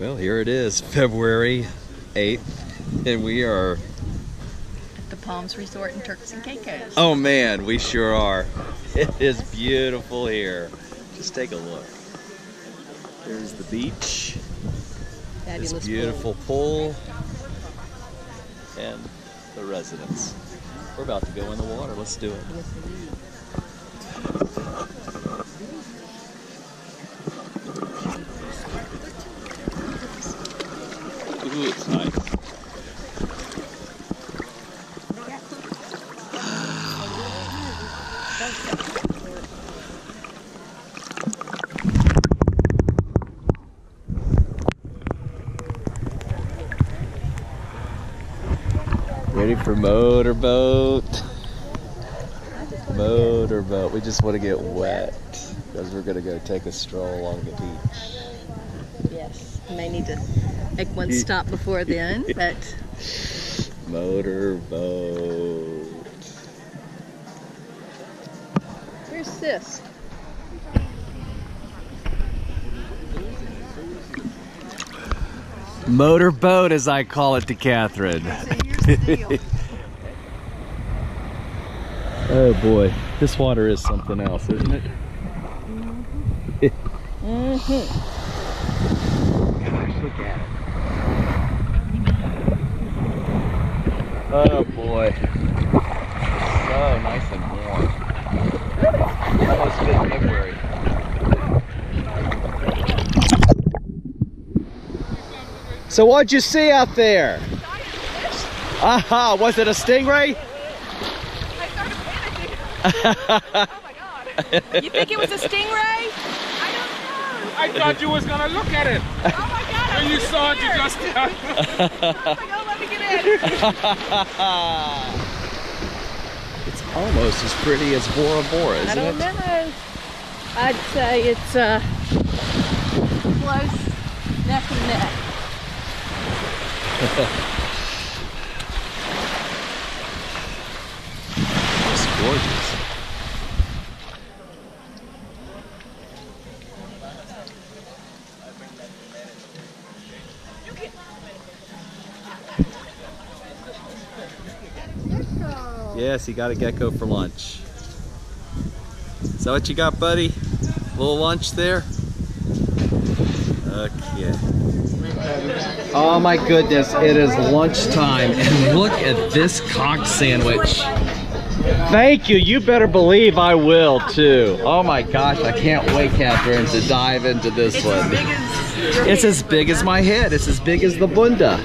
Well, here it is, February 8th, and we are, At the Palms Resort in Turks and Caicos. oh man, we sure are. It is beautiful here. Just take a look. There's the beach, Fabulous this pool. beautiful pool, and the residence. We're about to go in the water. Let's do it. It's nice. Ready for motorboat? Motorboat. We just want to get wet because we're gonna go take a stroll along the beach. May need to make one stop before then, but Motorboat. where's this? Motorboat, as I call it to Catherine. oh boy, this water is something else, isn't it? Mm-hmm. Gosh, look at it. Oh boy. So nice and warm. Almost mid-February. So what'd you see out there? Aha, was it a stingray? oh my god You think it was a stingray? I don't know. I thought you was gonna look at it. Oh my god. When you saw it, you just. Oh my god, let me get in. It's almost as pretty as Bora Bora, isn't it? I don't it? know. I'd say it's uh close neck and neck. It's gorgeous. Yes, he got a gecko for lunch. Is that what you got, buddy? A Little lunch there? Okay. Oh my goodness, it is lunchtime and look at this conch sandwich. Thank you. You better believe I will too. Oh my gosh, I can't wait, Catherine, to dive into this one. It's as big as my head. It's as big as the bunda.